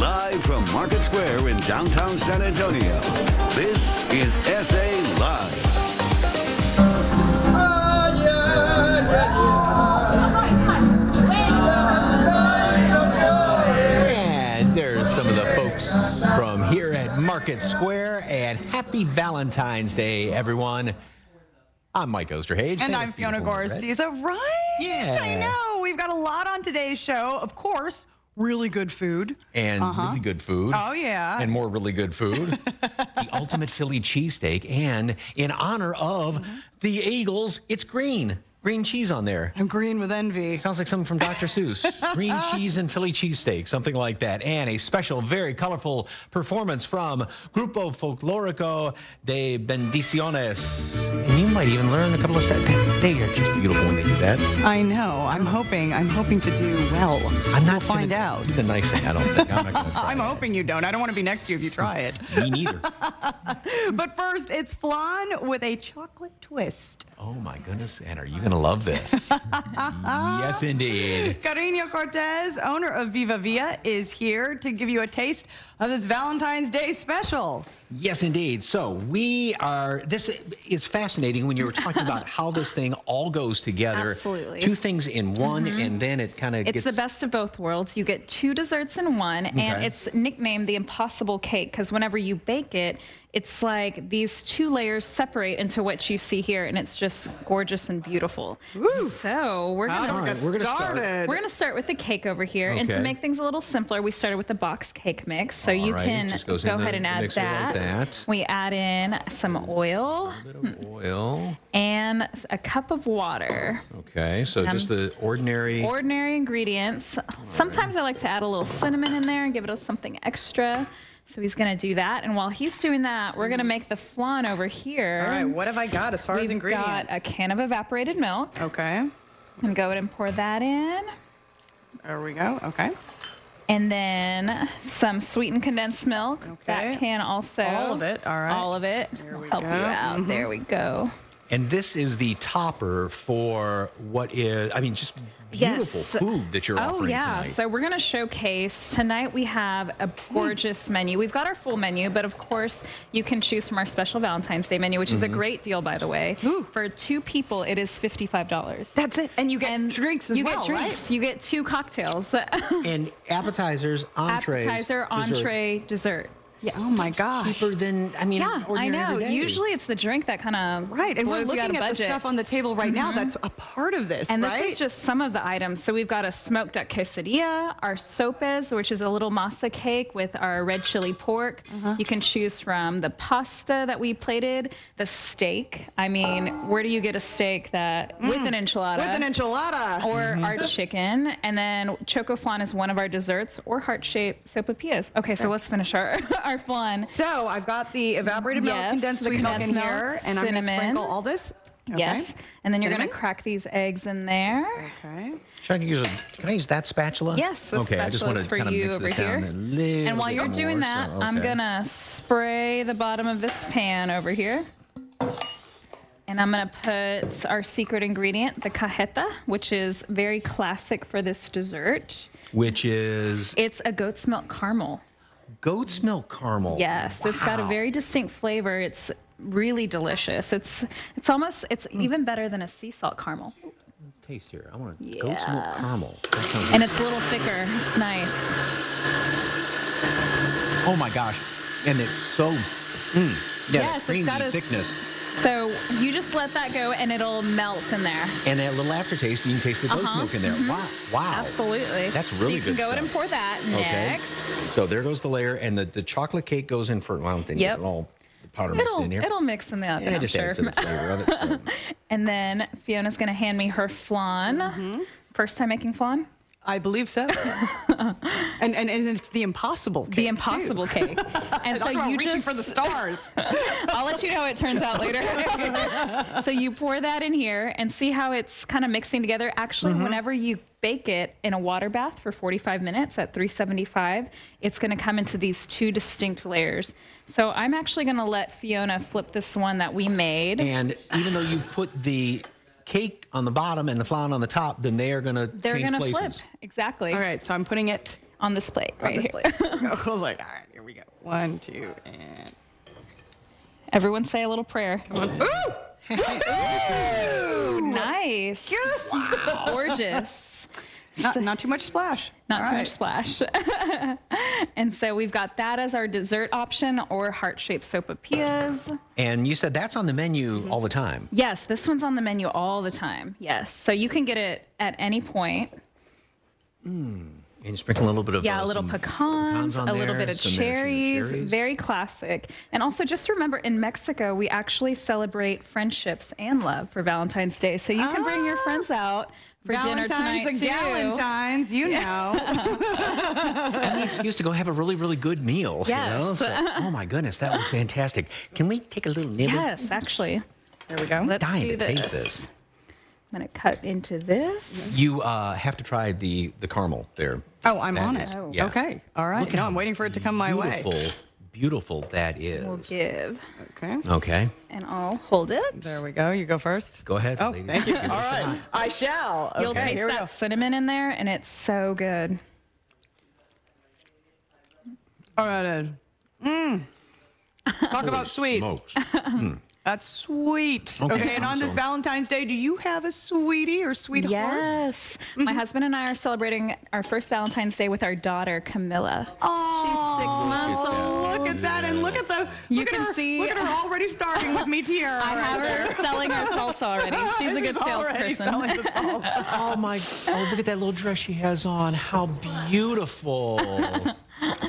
Live from Market Square in downtown San Antonio, this is SA Live. And there's some of the folks from here at Market Square. And happy Valentine's Day, everyone. I'm Mike Osterhage. And I'm Fiona beautiful, red. Gorst. Is right? Yeah. I know. We've got a lot on today's show. Of course, really good food. And uh-huh. really good food. Oh, yeah. And more really good food. the ultimate Philly cheesesteak. And in honor of the Eagles, it's green. Green cheese on there. I'm green with envy. Sounds like something from Dr. Seuss. Green cheese and Philly cheesesteak, something like that. And a special, very colorful performance from Grupo Folklorico de Bendiciones. And you might even learn a couple of steps. They are just beautiful when they do that. I know. I'm hoping. I'm hoping to do well. I'm not We'll find out. Do the knife thing. I don't think. I'm not going to try. I'm hoping you don't. I don't want to be next to you if you try it. Me neither. but first, it's flan with a chocolate twist. Oh my goodness. And are you going to love this? yes, indeed. Carino Cortez, owner of Viva Villa, is here to give you a taste of this Valentine's Day special. Yes, indeed. So we are. This is fascinating when you were talking about how this thing all goes together. Absolutely. Two things in one, mm-hmm. and then it kind of gets It's gets. the best of both worlds. You get two desserts in one, and Okay. it's nicknamed the Impossible Cake because whenever you bake it, it's like these two layers separate into what you see here, and it's just gorgeous and beautiful. So we're gonna All right, we're gonna start. started. we're gonna start with the cake over here, and to make things a little simpler, we started with the box cake mix. So you right, can go in the- ahead and add mixer like that. that. We add in some oil oil. and a cup of water. Okay, so just the ordinary. ordinary ingredients. Sometimes I like to add a little cinnamon in there and give it a, something extra. So he's gonna do that, and while he's doing that, we're gonna make the flan over here. All right, what have I got as far as ingredients? We've got a can of evaporated milk, okay, and go ahead and pour that in, there we go. Okay, and then some sweetened condensed milk. Okay. That can also All of it, all right. All of it. There we Help go. You out. Mm-hmm. There we go. And this is the topper for what is, I mean, just beautiful Yes. food that you're Oh offering yeah, tonight. so we're gonna showcase tonight. We have a gorgeous menu. We've got our full menu, but of course you can choose from our special Valentine's Day menu, which is a Mm-hmm. great deal, by the way. Ooh. For two people, it is fifty-five dollars. that's it. And you get drinks as well. you well, get drinks. You get two cocktails. and appetizers, entrees. Appetizer, dessert. entree, dessert. Yeah. Oh my gosh. Cheaper than, I mean, Yeah, I know. every day. Usually it's the drink that kind of Right, and we're blows you out looking at the budget. Mm-hmm. stuff on the table right now that's a part of this, And right? this is just some of the items. So we've got a smoked duck quesadilla, our sopes, which is a little masa cake with our red chili pork. Uh-huh. You can choose from the pasta that we plated, the steak. I mean, where do you get a steak that with an enchilada? with an enchilada. or our chicken, and then choco flan is one of our desserts, or heart-shaped sopapillas. Okay, so let's finish our our flan. So I've got the evaporated milk, Yes, condensed the sweet milk in condensed here, milk, and I'm going to cinnamon. sprinkle all this. Okay. Yes, and then you're gonna crack these eggs in there. Okay. Should I use a, can I use that spatula? Yes, the okay, I just spatula want is to for kind of you over here. And while you're doing more, that, so, I'm gonna spray the bottom of this pan over here. And I'm gonna put our secret ingredient, the cajeta, which is very classic for this dessert. Which is It's a goat's milk caramel. Goat's milk caramel. Yes, it's got a very distinct flavor. It's really delicious. It's it's almost it's Hmm. even better than a sea salt caramel. Taste here. I want a goat's milk caramel. That sounds And it's a little thicker. It's nice. Oh my gosh. And it's so, mm, yeah, Yes, it's creamy got a- thickness. So you just let that go and it'll melt in there. And that little aftertaste, you can taste the goat's Uh-huh, milk in there. Wow. Wow. Absolutely. That's really so really you can good go ahead and pour that Okay. next. So there goes the layer, and the, the chocolate cake goes in for, well, I don't think Yep. all the powder mixed It'll in here. it'll mix in the oven, yeah, I'm just sure. adds to the flavor of it. So. And then Fiona's gonna hand me her flan. Mm-hmm. First time making flan? I believe so. and, and and it's the impossible cake. The impossible too. cake. And so Talk about you reaching just for the stars. I'll let you know how it turns out later. so you pour that in here and see how it's kind of mixing together. Actually, Mm-hmm. whenever you bake it in a water bath for 45 minutes at 375, it's going to come into these two distinct layers. So I'm actually going to let Fiona flip this one that we made. And even though you put the cake on the bottom and the flan on the top, then they are going to They're change going to places. flip. Exactly. All right, so I'm putting it on this plate right This here. plate. We go. I was like, all right, here we go. One, two, and. Everyone say a little prayer. Ooh! Nice. Yes! Gorgeous. Not, not too much splash. Not All too right. much splash. and so we've got that as our dessert option or heart-shaped sopapillas. And you said that's on the menu Mm-hmm. all the time. Yes, this one's on the menu all the time. Yes. So you can get it at any point. And you sprinkle a little bit of Yeah, uh, a little some pecans, a little there, bit of some maraschino cherries, Very classic. And also, just remember, in Mexico, we actually celebrate friendships and love for Valentine's Day. So you can bring your Ah. friends out for dinner Valentine's tonight and too. Galentine's, you know. and the excuse to go have a really, really good meal. you know? Yes. So- oh my goodness, that looks fantastic. Can we take a little nibble? Yes, actually. there we go. Let's Dying do to this. taste this. I'm gonna cut into this. You uh, have to try the the caramel there. Oh, I'm That on is- it. Oh. yeah. Okay. All right. Look at No, I'm waiting for it to come my way. Beautiful, beautiful that is. We'll give, Okay. Okay, and I'll hold it. There we go. You go first. go ahead. Oh, ladies. thank you. Give it All a right. shot. I shall. You'll taste that go. cinnamon in there, and it's so good. All right. Ed. Mmm. Talk about sweet. Smokes. Hmm. That's sweet. Okay. Okay, And on this Valentine's Day, do you have a sweetie or sweetheart? Yes. Mm-hmm. My husband and I are celebrating our first Valentine's Day with our daughter, Camilla. Oh, She's six months old. Look at that, and look at the. You can her, see- Look at her already starting with me tiara. I have her selling our salsa already. She's a good Already selling salesperson. the salsa. Oh my! Oh, look at that little dress she has on. How beautiful!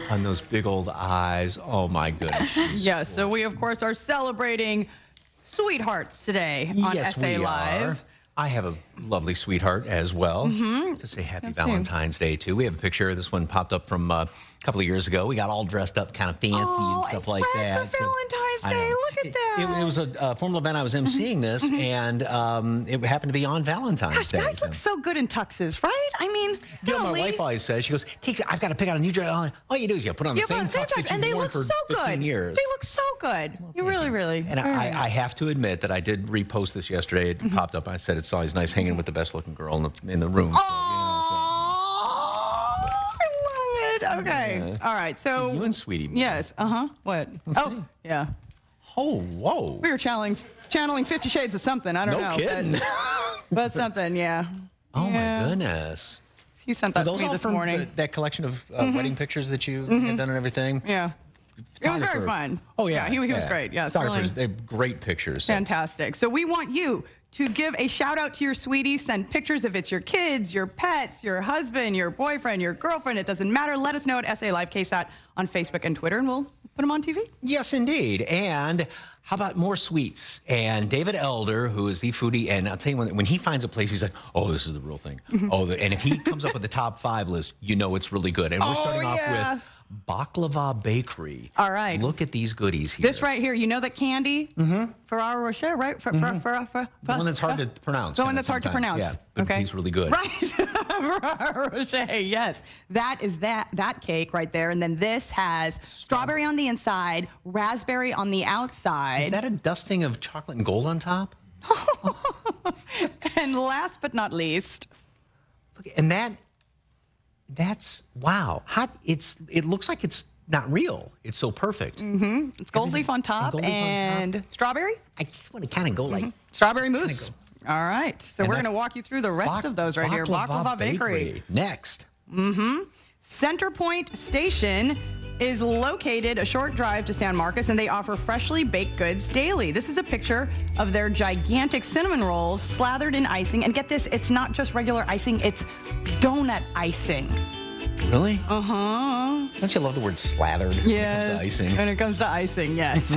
On those big old eyes. Oh my goodness. yes. So we of course are celebrating sweethearts today on yes, SA we Live. are. I have a lovely sweetheart as well to say happy see. Valentine's Day too. We have a picture. This one popped up from uh, a couple of years ago. We got all dressed up, kind of fancy Oh, and stuff like that. for Valentine's Look at It- that. Mm-hmm. It, it was a uh, formal event. I was emceeing this, and um, it happened to be on Valentine's Gosh, Day. guys so- look so good in tuxes, right? I mean, You know, my wife always says, she goes, "Takes, I've got to pick out a new dress. All- you do is you put on the Yeah, same tux tux, and they look for so good. years. They look so good. You really, really. And I, nice. I have to admit that I did repost this yesterday. It Mm-hmm. popped up. I said it's always nice hanging with the best looking girl in the in the room. So, you know, Oh, I love it. Okay. All right. So. You and Sweetie. yes. Uh huh. What? oh, see. yeah. Oh, whoa. We were channeling channeling Fifty Shades of something. I don't No know. kidding. But, but something. Yeah. oh Yeah. my goodness. He sent Are that to me all this from morning. the- that collection of uh, wedding pictures that you had done and everything? yeah. It was very fun. Oh yeah, he, he was great. Yeah, photographers. Sterling. They have great pictures. so- Fantastic. So we want you to give a shout out to your sweetie. Send pictures if it's your kids, your pets, your husband, your boyfriend, your girlfriend. It doesn't matter. Let us know at SA Live KSAT on Facebook and Twitter, and we'll put them on TV. Yes, indeed. And how about more sweets? And David Elder, who is the foodie, and I'll tell you when, when he finds a place, he's like, "Oh, this is the real thing." Mm-hmm. Oh, the, and if he comes up with the top five list, you know it's really good. And we're Oh, starting yeah. off with Baklava Bakery. All right. Look at these goodies here. This right here, you know that candy? Mm-hmm. Rocher, right? For, for, for, for, The one that's hard to pronounce. The one that's hard to pronounce. Yeah, but okay. he's really good. Right. Ferrero Rocher, yes. That is that that cake right there. And then this has strawberry on the inside, raspberry on the outside. Is that a dusting of chocolate and gold on top? and last but not least, Look, and that that's wow. How it's it looks like it's not real. It's so perfect. it's gold leaf on top gold leaf on top. and strawberry. I just want to kind of go like Strawberry mousse. All right. So And we're going to walk you through the rest of those right here. Baklava Bakery. Next. Mm-hmm. Center Point Station is located a short drive to San Marcos and they offer freshly baked goods daily. This is a picture of their gigantic cinnamon rolls slathered in icing. And get this, it's not just regular icing, it's donut icing. Really? Uh huh. Don't you love the word slathered? when it comes to Yes. icing. When it comes to icing, yes.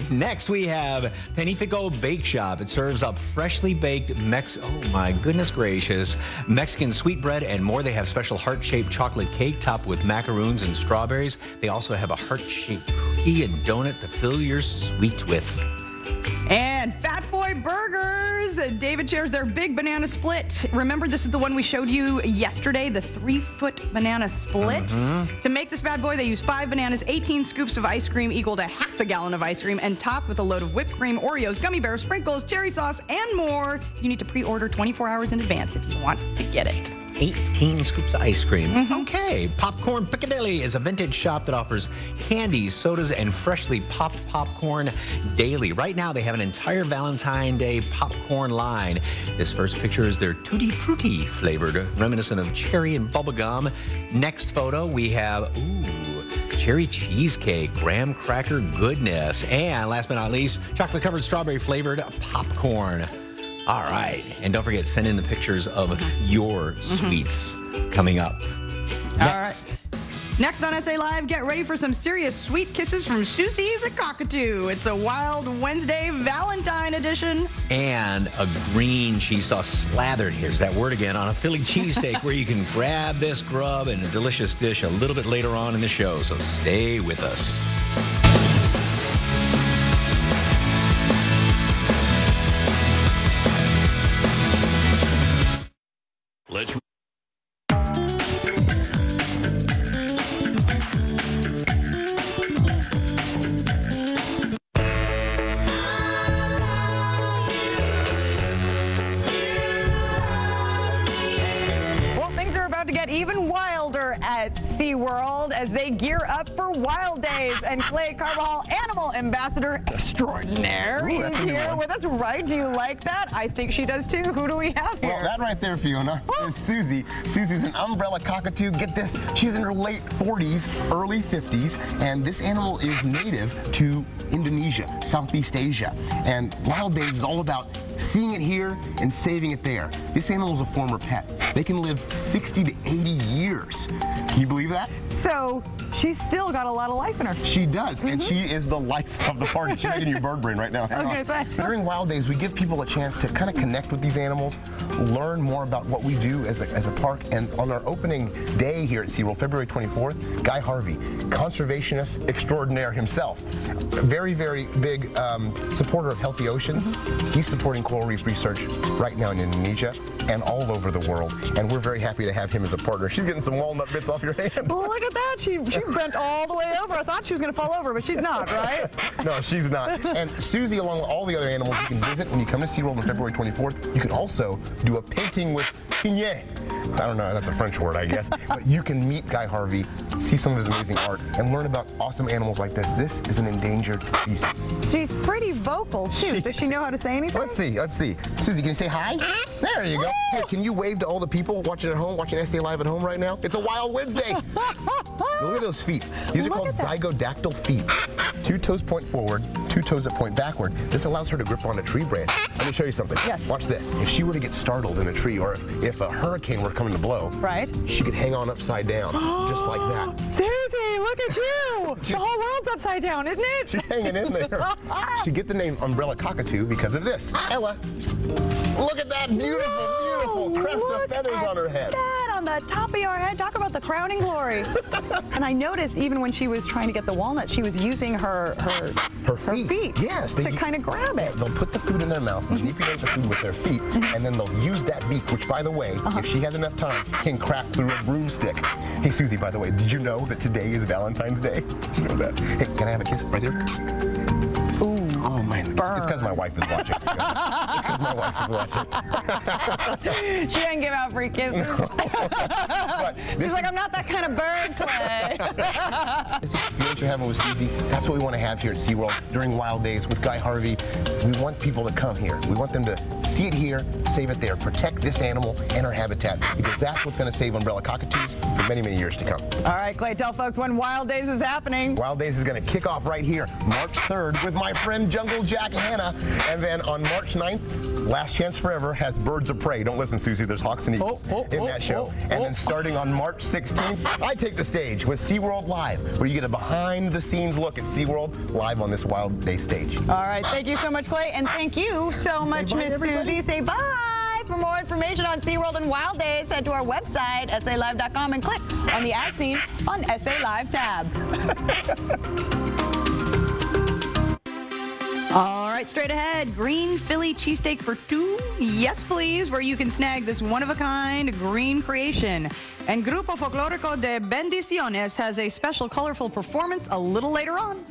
Next, we have Panifico Bake Shop. It serves up freshly baked Mex. Oh my goodness gracious! Mexican sweetbread and more. They have special heart-shaped chocolate cake topped with macaroons and strawberries. They also have a heart-shaped cookie and donut to fill your sweets with. And Fat Boy Burgers. David shares their big banana split. Remember, this is the one we showed you yesterday, the three foot banana split. Uh-huh. To make this bad boy, they use five bananas, 18 scoops of ice cream equal to half a gallon of ice cream, and topped with a load of whipped cream, Oreos, gummy bears, sprinkles, cherry sauce, and more. You need to pre order 24 hours in advance if you want to get it. 18 scoops of ice cream. Mm-hmm. Okay. Popcorn Piccadilly is a vintage shop that offers candies, sodas, and freshly popped popcorn daily. Right now, they have an entire Valentine Day popcorn line. This first picture is their Tutti Frutti flavored, reminiscent of cherry and bubblegum. Next photo, we have, ooh, cherry cheesecake, graham cracker goodness, and last but not least, chocolate covered strawberry flavored popcorn. All right. And don't forget, send in the pictures of uh-huh. your mm-hmm. sweets coming up. All right. Next on SA Live, get ready for some serious sweet kisses from Susie the Cockatoo. It's a Wild Wednesday Valentine edition. And a green cheese sauce slathered, here's that word again, on a Philly cheesesteak where you can grab this grub and a delicious dish a little bit later on in the show. So stay with us. Gear up for Wild Days. And Clay Carbajal, animal ambassador extraordinaire, Ooh, is that's a new here with us. Right? Do you like that? I think she does too. Who do we have here? Well, that right there, Fiona, is Susie. Susie's an umbrella cockatoo. Get this, she's in her late 40s, early 50s, and this animal is native to Indonesia, Southeast Asia. And Wild Days is all about seeing it here and saving it there. This animal is a former pet. They can live 60 to 80 years. Can you believe that? so she's still got a lot of life in her. She does, and she is the life of the party. She's making you bird brain right now. I was gonna say. During Wild Days, we give people a chance to kind of connect with these animals, learn more about what we do as a, as a park, and on our opening day here at SeaWorld, February 24th, Guy Harvey, conservationist extraordinaire himself, very, very big um, supporter of healthy oceans. He's supporting coral reef research right now in Indonesia and all over the world, and we're very happy to have him as a partner. She's getting some walnut bits off your hand. Well, look at that. She, she bent all the way over. I thought she was going to fall over, but she's not, right? no, she's not. And Susie, along with all the other animals you can visit when you come to SeaWorld on February 24th, you can also do a painting with Pigne. I don't know, that's a French word, I guess. but you can meet Guy Harvey, see some of his amazing art, and learn about awesome animals like this. This is an endangered species. She's pretty vocal, too. Does she know how to say anything? Let's see, let's see. Susie, can you say hi? There you go. Hey, can you wave to all the people watching at home, watching SA Live at home right now? It's a wild Wednesday. Look at those feet. These are Look called zygodactyl feet. Two toes point forward, two toes that point backward. This allows her to grip on a tree branch. Let me show you something. Yes. Watch this. If she were to get startled in a tree, or if, if a hurricane were coming to blow, Right. she could hang on upside down, just like that. Susie, look at you. the whole world's upside down, isn't it? She's hanging in there. she get the name umbrella cockatoo because of this. Ella. Look at that beautiful, beautiful crest of feathers at on her head. That on the top of your head. Talk about the crowning glory. and I noticed even when she was trying to get the walnut, she was using her her, Her feet. Yes, to kind of grab it. They'll put the food in their mouth, manipulate the food with their feet, and then they'll use that beak, which, by the way, uh-huh. if she has enough time, can crack through a broomstick. Hey, Susie, by the way, did you know that today is Valentine's Day? Did you know that? Hey, can I have a kiss right there? Oh, man. It's because my wife is watching. it's because my wife is watching. She didn't give out free kisses. She's like, I'm not that kind of bird, Clay. This experience you're having with Stevie, that's what we want to have here at SeaWorld during Wild Days with Guy Harvey. We want people to come here. We want them to see it here, save it there, protect this animal and our habitat because that's what's going to save umbrella cockatoos for many, many years to come. All right, Clay, tell folks when Wild Days is happening. Wild Days is going to kick off right here, March 3rd, with my friend Jungle Jack Hanna. And then on March 9th, Last Chance Forever has Birds of Prey. Don't listen, Susie, there's Hawks and Eagles Oh, oh, in oh, that show. oh, and oh. then starting on March 16th, I take the stage with SeaWorld Live, where you get a behind the scenes look at SeaWorld live on this Wild Day stage. All right, thank you so much, Clay, and thank you so much, Miss. Susie. Say bye. For more information on SeaWorld and Wild Days, head to our website, salive.com, and click on the As Seen on SA Live tab. All right, straight ahead. Green Philly cheesesteak for two. Yes, please, where you can snag this one of a kind green creation. And Grupo Folclórico de Bendiciones has a special colorful performance a little later on.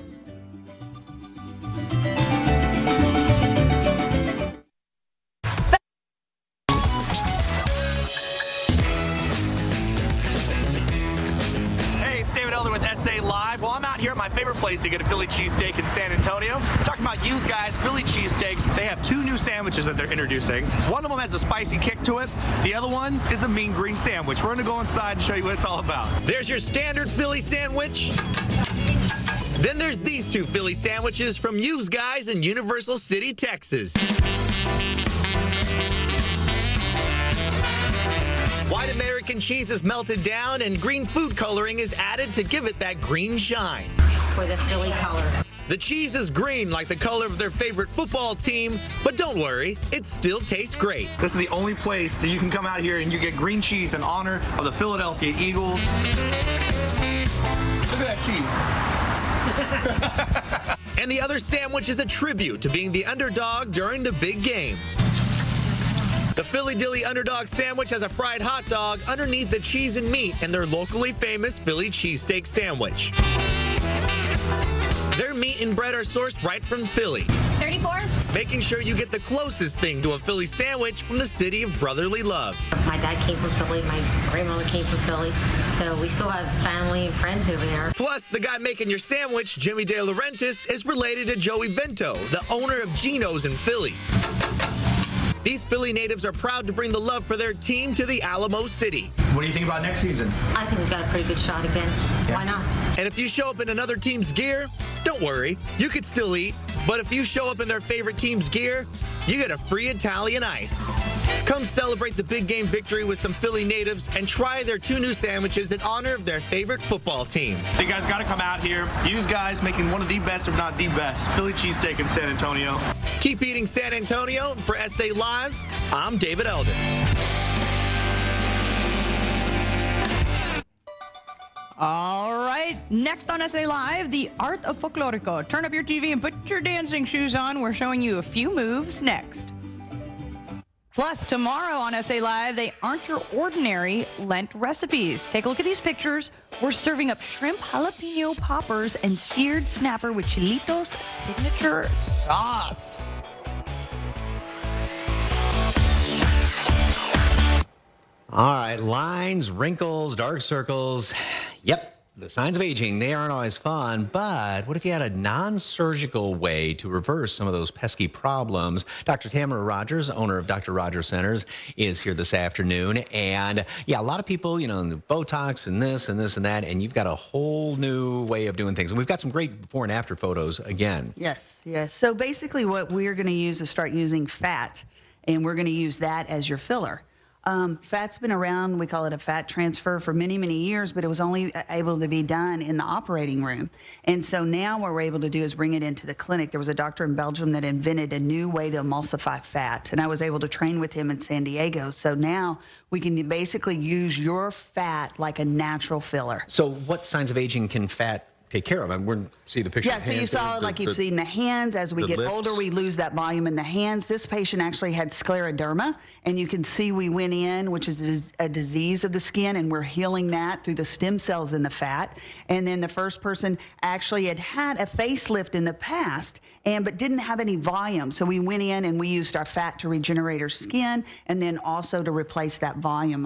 Place to get a Philly cheesesteak in San Antonio. Talking about you guys, Philly cheesesteaks. They have two new sandwiches that they're introducing. One of them has a spicy kick to it. The other one is the mean green sandwich. We're gonna go inside and show you what it's all about. There's your standard Philly sandwich. Then there's these two Philly sandwiches from Youz Guyz in Universal City, Texas. White American cheese is melted down and green food coloring is added to give it that green shine. For the Philly color. The cheese is green like the color of their favorite football team, but don't worry, it still tastes great. This is the only place so you can come out here and you get green cheese in honor of the Philadelphia Eagles. Look at that cheese. and the other sandwich is a tribute to being the underdog during the big game. The Philly Dilly Underdog Sandwich has a fried hot dog underneath the cheese and meat and their locally famous Philly cheesesteak sandwich. Their meat and bread are sourced right from Philly. 34. Making sure you get the closest thing to a Philly sandwich from the city of brotherly love. My dad came from Philly, my grandmother came from Philly, so we still have family and friends over there. Plus, the guy making your sandwich, Jimmy De Laurentiis, is related to Joey Vento, the owner of Geno's in Philly. These Philly natives are proud to bring the love for their team to the Alamo City. What do you think about next season? I think we've got a pretty good shot again. Yeah. Why not? And if you show up in another team's gear, don't worry, you could still eat. But if you show up in their favorite team's gear, you get a free Italian ice. Come celebrate the big game victory with some Philly natives and try their two new sandwiches in honor of their favorite football team. You guys got to come out here. Youz Guyz making one of the best, if not the best, Philly cheesesteak in San Antonio. Keep eating San Antonio. For SA Live, I'm David Elder. All right. Next on SA Live, the art of folklorico. Turn up your TV and put your dancing shoes on. We're showing you a few moves next. Plus, tomorrow on SA Live, they aren't your ordinary Lent recipes. Take a look at these pictures. We're serving up shrimp jalapeno poppers and seared snapper with Chilitos signature sauce. All right, lines, wrinkles, dark circles. Yep, the signs of aging, they aren't always fun, but what if you had a non-surgical way to reverse some of those pesky problems? Dr. Tamara Rogers, owner of Dr. Rogers Centers, is here this afternoon. And yeah, a lot of people, you know, Botox and this and this and that, and you've got a whole new way of doing things. And we've got some great before and after photos again. Yes, yes. So basically what we're going to use is start using fat, and we're going to use that as your filler. Um, fat's been around, we call it a fat transfer, for many, many years, but it was only able to be done in the operating room. And so now what we're able to do is bring it into the clinic. There was a doctor in Belgium that invented a new way to emulsify fat, and I was able to train with him in San Diego. So now we can basically use your fat like a natural filler. So, what signs of aging can fat take care of. I we're see the picture. Yeah, so you saw it like you've seen the hands. As we get lips. older, we lose that volume in the hands. This patient actually had scleroderma, and you can see we went in, which is a disease of the skin, and we're healing that through the stem cells in the fat. And then the first person actually had had a facelift in the past, and but didn't have any volume. So we went in and we used our fat to regenerate her skin, and then also to replace that volume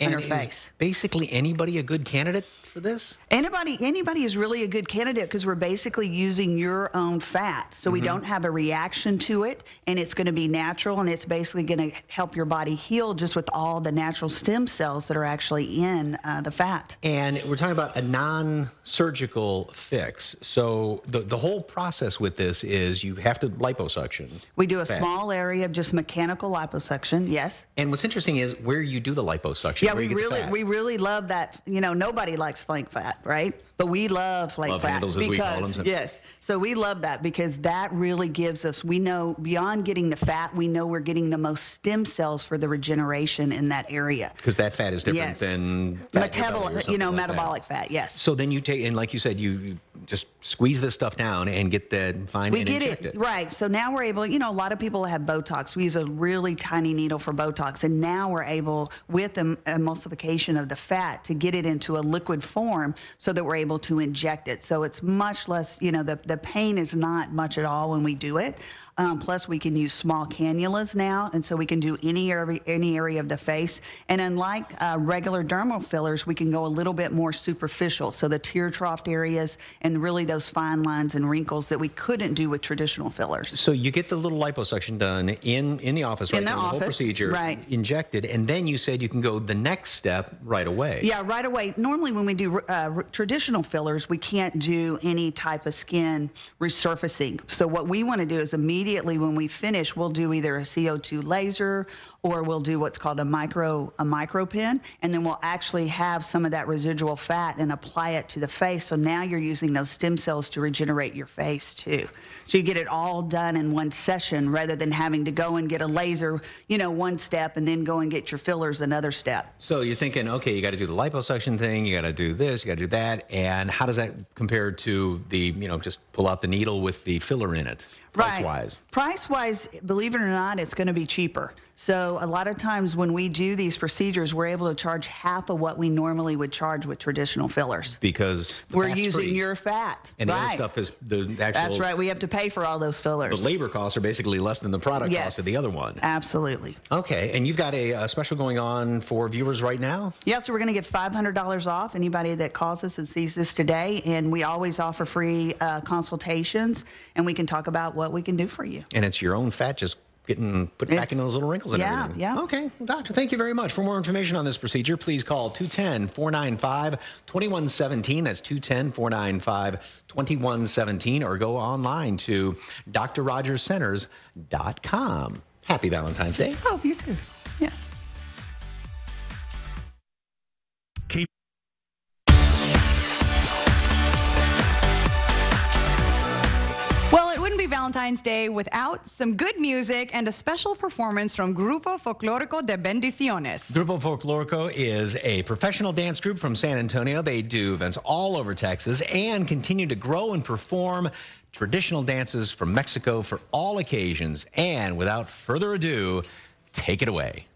and in her face. Basically, anybody a good candidate for this? Anybody, anybody is really a good candidate because we're basically using your own fat, so mm-hmm. we don't have a reaction to it, and it's going to be natural, and it's basically going to help your body heal just with all the natural stem cells that are actually in uh, the fat. And we're talking about a non-surgical fix. So the the whole process with this is you have to liposuction. We do a fat. small area of just mechanical liposuction. Yes. And what's interesting is where you do the liposuction. Yeah, we really we really love that. You know, nobody likes flake fat, right? But we love flake love fat handles, because yes, so we love that because that really gives us. We know beyond getting the fat, we know we're getting the most stem cells for the regeneration in that area. Because that fat is different yes. than metabolic, you know, like metabolic that. fat. Yes. So then you take and like you said, you just squeeze this stuff down and get the fine. We get it, it, right. So now we're able. You know, a lot of people have Botox. We use a really tiny needle for Botox, and now we're able with the emulsification of the fat to get it into a liquid form so that we're able to inject it. So it's much less, you know, the, the pain is not much at all when we do it. Um, plus, we can use small cannulas now, and so we can do any area, any area of the face. And unlike uh, regular dermal fillers, we can go a little bit more superficial. So the tear trough areas and really those fine lines and wrinkles that we couldn't do with traditional fillers. So you get the little liposuction done in in the office, right? In the there, whole office, procedure, right. Injected, and then you said you can go the next step right away. Yeah, right away. Normally, when we do uh, r- traditional fillers, we can't do any type of skin resurfacing. So, what we want to do is immediately when we finish, we'll do either a CO2 laser or we'll do what's called a micro a micro pin, and then we'll actually have some of that residual fat and apply it to the face. So now you're using those stem cells to regenerate your face too. So you get it all done in one session rather than having to go and get a laser, you know, one step and then go and get your fillers another step. So you're thinking, okay, you got to do the liposuction thing, you got to do this, you got to do that, and how does that compare to the, you know, just pull out the needle with the filler in it, price wise? Price wise, believe it or not, it's going to be cheaper. So a lot of times when we do these procedures, we're able to charge half of what we normally would charge with traditional fillers. Because We're using free. your fat. and the other stuff is the actual. That's right. We have to pay for all those fillers. The labor costs are basically less than the product Yes. cost of the other one. Absolutely. Okay, and you've got a, a special going on for viewers right now. Yeah, so we're going to get $500 off anybody that calls us and sees this today. And we always offer free uh, consultations, and we can talk about what we can do for you. And it's your own fat just getting put back in those little wrinkles and yeah, everything. yeah. Okay, well, doctor, thank you very much. For more information on this procedure, please call 210 495 2117. That's 210 495 2117, or go online to drrogerscenters.com. Happy Valentine's Day. Oh, you too. Yes. Valentine's Day without some good music and a special performance from Grupo Folclórico de Bendiciones. Grupo Folclórico is a professional dance group from San Antonio. They do events all over Texas and continue to grow and perform traditional dances from Mexico for all occasions. And without further ado, take it away.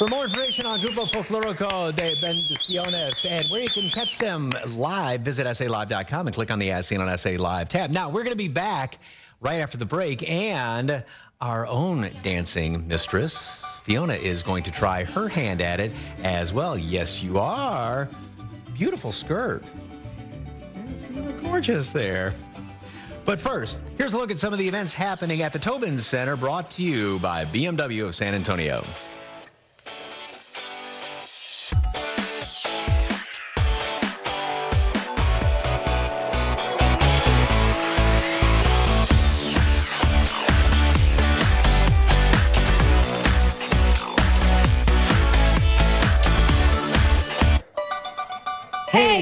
For more information on Grupo Folklorico de Bendiciones and where you can catch them live, visit SALive.com and click on the As Seen on SA Live tab. Now, we're going to be back right after the break, and our own dancing mistress, Fiona, is going to try her hand at it as well. Yes, you are. Beautiful skirt. You look gorgeous there. But first, here's a look at some of the events happening at the Tobin Center brought to you by BMW of San Antonio.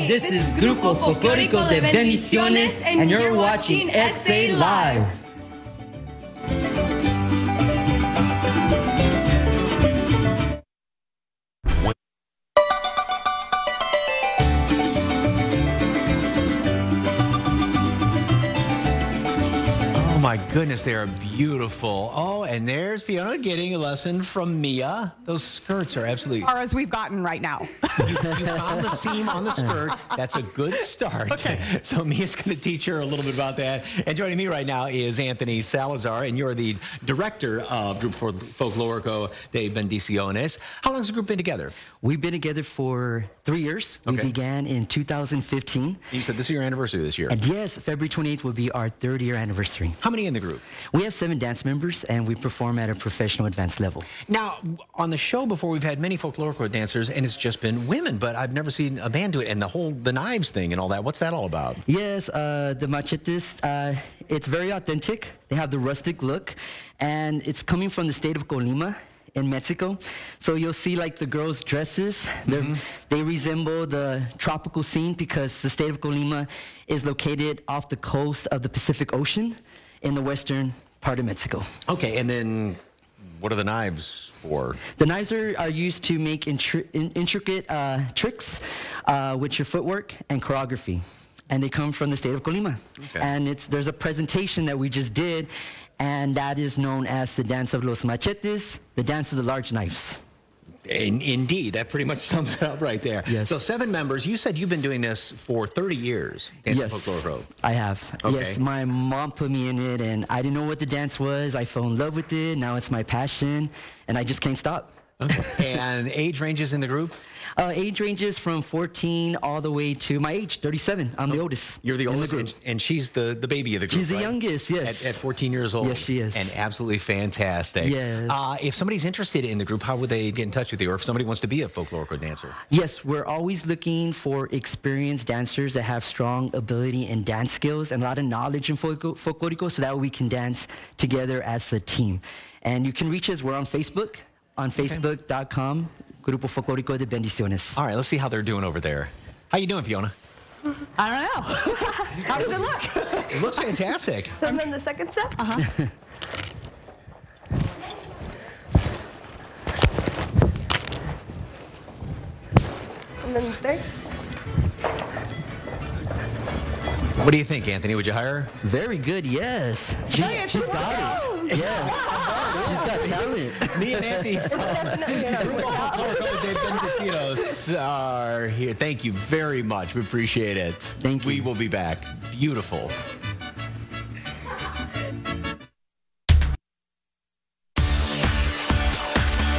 This is Grupo Folclórico de Bendiciones, and you're watching SA Live. Goodness, they are beautiful. Oh, and there's Fiona getting a lesson from Mia. Those skirts are absolutely. As far as we've gotten right now. You, you found the seam on the skirt. That's a good start. Okay. So Mia's going to teach her a little bit about that. And joining me right now is Anthony Salazar, and you're the director of Grupo Folklorico de Bendiciones. How long has the group been together? We've been together for three years. We began in 2015. You said this is your anniversary this year. And yes, February 28th will be our third year anniversary. How many in the group? We have seven dance members and we perform at a professional advanced level. Now, on the show before, we've had many folklorico dancers, and it's just been women, but I've never seen a band do it. And the whole the knives thing and all that. What's that all about? Yes, uh, the machetes, uh, it's very authentic. They have the rustic look, and it's coming from the state of Colima in Mexico. So you'll see like the girls' dresses, they're they resemble the tropical scene because the state of Colima is located off the coast of the Pacific Ocean in the western part of Mexico. Okay, and then what are the knives for? The knives are, are used to make intri- in- intricate uh, tricks uh, with your footwork and choreography. And they come from the state of Colima. Okay. And it's, there's a presentation that we just did, and that is known as the Dance of los Machetes, the Dance of the Large Knives. In, indeed, that pretty much sums it up right there. Yes. So seven members. You said you've been doing this for 30 years. Dancing yes. I have. Okay. Yes, my mom put me in it, and I didn't know what the dance was. I fell in love with it. Now it's my passion, and I just can't stop. Okay. and age ranges in the group? Uh, age ranges from 14 all the way to my age, 37. I'm the oldest. Oh, You're the oldest, group. and, and she's the, the baby of the group. She's the right? youngest, yes. At, at 14 years old. Yes, she is. And absolutely fantastic. Yes. Uh, if somebody's interested in the group, how would they get in touch with you? Or if somebody wants to be a folklorico dancer? Yes, we're always looking for experienced dancers that have strong ability in dance skills and a lot of knowledge in folklor- folklorico so that we can dance together as a team. And you can reach us, we're on Facebook, on facebook.com, Grupo Folclórico de Bendiciones. All right, let's see how they're doing over there. How you doing, Fiona? I don't know. How does it look? It looks fantastic. So then the second step? Uh-huh. And then the third? What do you think, Anthony? Would you hire her? Very good, yes. She's, she's got it. Yes. she's got talent. Me and Anthony from Definitely gonna work out. Folklorico de are here. Thank you very much. We appreciate it. Thank you. We will be back. Beautiful.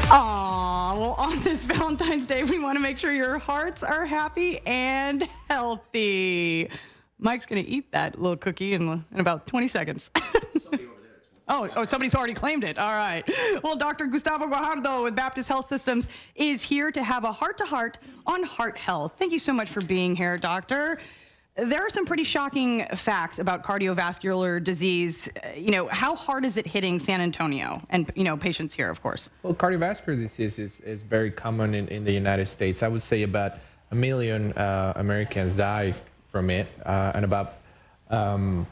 Aw, well, on this Valentine's Day, we want to make sure your hearts are happy and healthy. Mike's going to eat that little cookie in, in about 20 seconds. Oh, oh, somebody's already claimed it. All right. Well, Dr. Gustavo Guajardo with Baptist Health Systems is here to have a heart to heart on heart health. Thank you so much for being here, doctor. There are some pretty shocking facts about cardiovascular disease. Uh, You know, how hard is it hitting San Antonio and, you know, patients here, of course? Well, cardiovascular disease is, is very common in, in the United States. I would say about a million uh, Americans die from it, uh, and about um,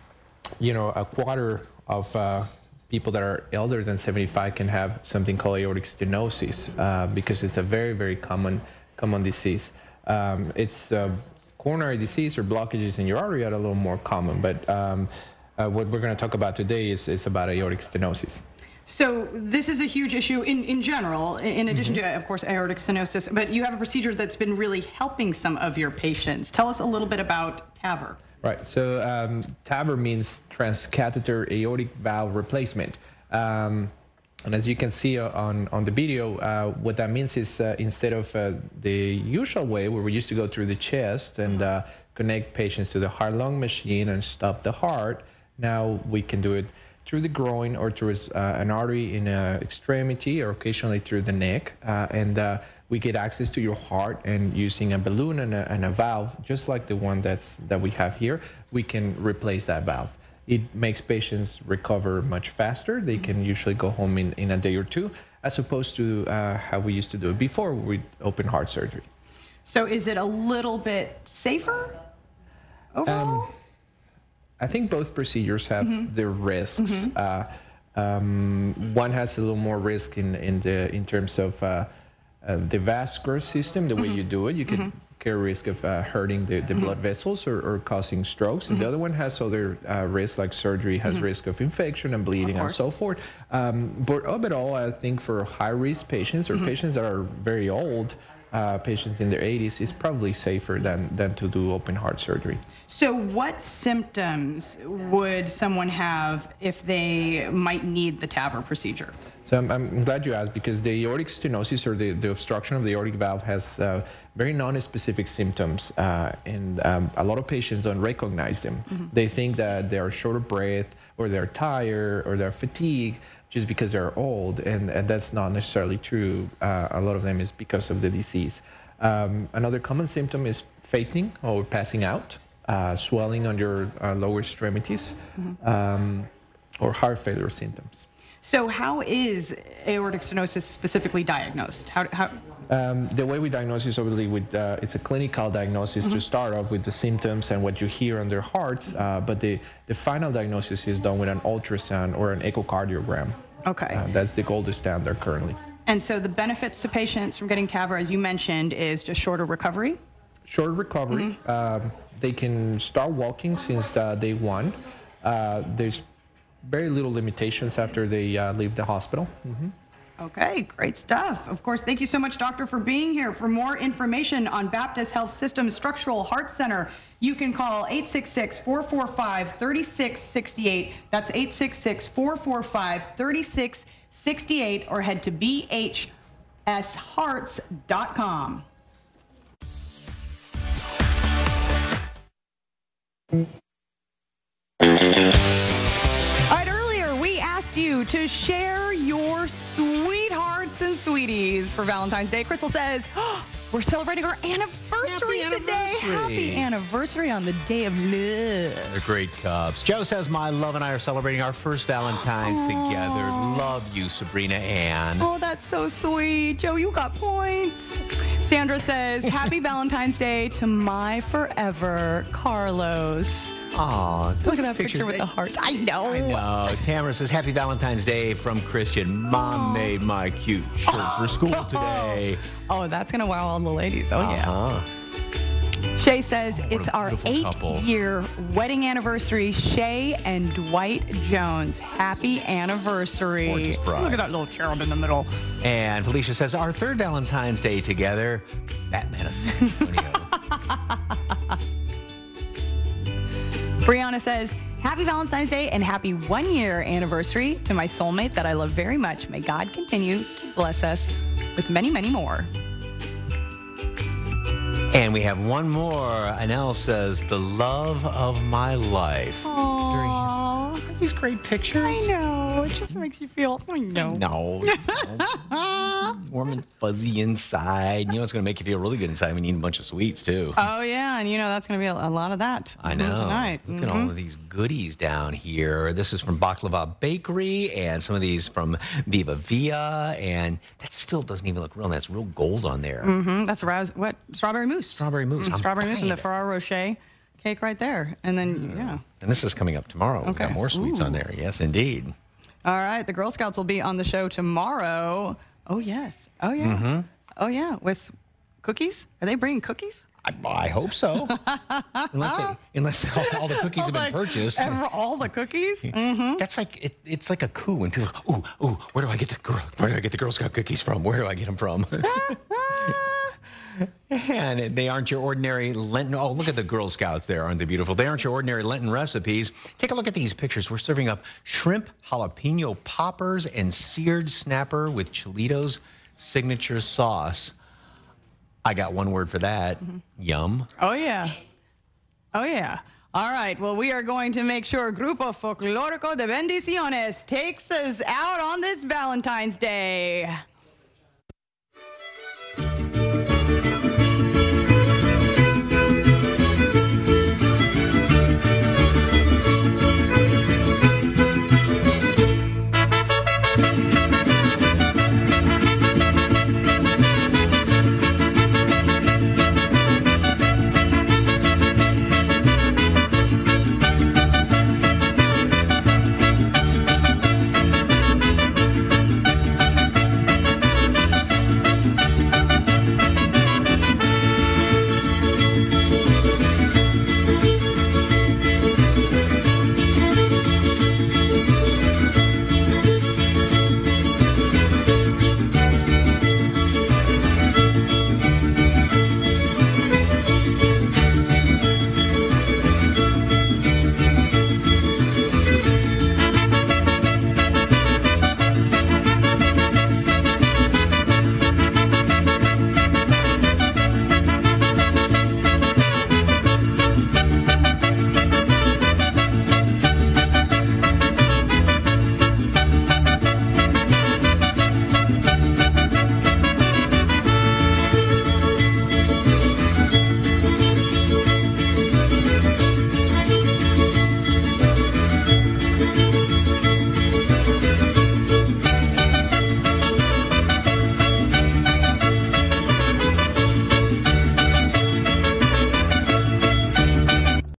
you know a quarter of uh, people that are older than 75 can have something called aortic stenosis uh, because it's a very very common common disease. Um, it's uh, coronary disease or blockages in your artery are a little more common, but um, uh, what we're going to talk about today is, is about aortic stenosis. So this is a huge issue in, in general, in addition to, of course, aortic stenosis. But you have a procedure that's been really helping some of your patients. Tell us a little bit about TAVR. Right. So um, TAVR means transcatheter aortic valve replacement. Um, and as you can see on, on the video, uh, what that means is uh, instead of uh, the usual way where we used to go through the chest and uh, connect patients to the heart-lung machine and stop the heart, now we can do it through the groin or through uh, an artery in an extremity or occasionally through the neck. Uh, and uh, we get access to your heart and using a balloon and a, and a valve, just like the one that's, that we have here, we can replace that valve. It makes patients recover much faster. They can usually go home in, in a day or two, as opposed to uh, how we used to do it before with open heart surgery. So is it a little bit safer overall? I think both procedures have their risks. Uh, um, one has a little more risk in, in the in terms of uh, uh, the vascular system, the way you do it. You can carry risk of uh, hurting the, the blood vessels or, or causing strokes. And the other one has other uh, risks, like surgery has risk of infection and bleeding and so forth. Um, but overall, I think for high risk patients or patients that are very old, uh, patients in their 80s, it's probably safer than, than to do open heart surgery. So, what symptoms would someone have if they might need the TAVR procedure? So I'm, I'm glad you asked because the aortic stenosis or the, the obstruction of the aortic valve has uh, very non-specific symptoms, uh, and um, a lot of patients don't recognize them. They think that they are short of breath, or they're tired, or they're fatigued just because they're old, and, and that's not necessarily true. Uh, a lot of them is because of the disease. Um, another common symptom is fainting or passing out, uh, swelling on your uh, lower extremities, um, or heart failure symptoms. So, how is aortic stenosis specifically diagnosed? How, how, Um, the way we diagnose is obviously with uh, it's a clinical diagnosis to start off with the symptoms and what you hear on their hearts, uh, but the, the final diagnosis is done with an ultrasound or an echocardiogram. okay. Uh, that's the gold standard currently. and so, the benefits to patients from getting TAVR, as you mentioned, is just shorter recovery. Short recovery. Um, they can start walking since uh, day one. Uh, there's very little limitations after they uh, leave the hospital. Okay, great stuff. Of course, thank you so much, Doctor, for being here. For more information on Baptist Health System Structural Heart Center, you can call 866 445 3668. That's 866 445 3668, or head to bhshearts.com. you to share your sweethearts and sweeties for Valentine's Day. Crystal says, "Oh, We're celebrating our anniversary, Happy today. anniversary. Happy anniversary on the day of love. They're great cups. Joe says, My love and I are celebrating our first Valentine's together. Love you, Sabrina Ann. Oh, that's so sweet. Joe, you got points. Sandra says, Happy Valentine's Day to my forever Carlos. Aw, Look at that picture with the hearts. I know. I know. Tamara says, Happy Valentine's Day from Christian. Mom made my cute shirt for school today. Oh, that's going to wow all the ladies. Oh, yeah. Uh-huh. Shay says it's our eight couple. year wedding anniversary. Shay and Dwight Jones. Happy anniversary. Gorgeous bride. Look at that little cherub in the middle. And Felicia says, Our third Valentine's Day together, Batman of San Antonio. Brianna says, Happy Valentine's Day and happy one year anniversary to my soulmate that I love very much. May God continue to bless us with many, many more. and we have one more. Anel says, The love of my life. Aww. These great pictures. I know. It just makes you feel, I know. No. Warm and fuzzy inside. You know, it's going to make you feel really good inside when you eat a bunch of sweets, too. Oh, yeah. And you know, that's going to be a, a lot of that. I know. Tonight. Look at all of these goodies down here. This is from Baklava Bakery, and some of these from Viva Villa, and that still doesn't even look real. That's real gold on there. Mm-hmm. That's raz- what? Strawberry mousse. Strawberry mousse. Mm, strawberry mousse and the. Ferrero Rocher cake right there. And then, yeah. And this is coming up tomorrow. We've got Okay. more sweets on there. Yes, indeed. All right. The Girl Scouts will be on the show tomorrow. Oh, yes. Oh, yeah. Mm-hmm. Oh, yeah. With cookies? Are they bringing cookies? I, I hope so. unless they, unless all, all the cookies have been Like, purchased. ever- all the cookies? Mm-hmm. That's like it, it's like a coup when people, ooh, ooh, where do I get the girl? Where do I get the Girl Scout cookies from? Where do I get them from? and they aren't your ordinary Lenten. Oh, look at the Girl Scouts there, aren't they beautiful? They aren't your ordinary Lenten recipes. Take a look at these pictures. We're serving up shrimp jalapeno poppers and seared snapper with Cholitos signature sauce. I got one word for that. Mm-hmm. Yum. Oh, yeah. Oh, yeah. All right. Well, we are going to make sure Grupo Folklorico de Bendiciones takes us out on this Valentine's Day.